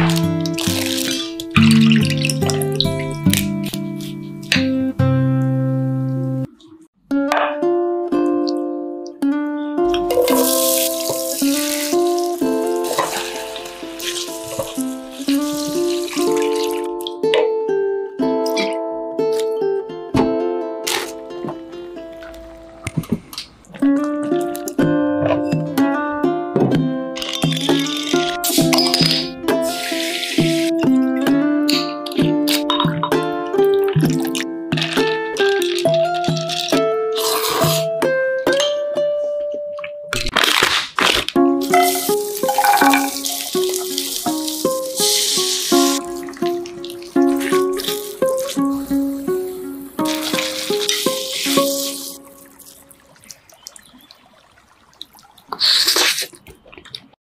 you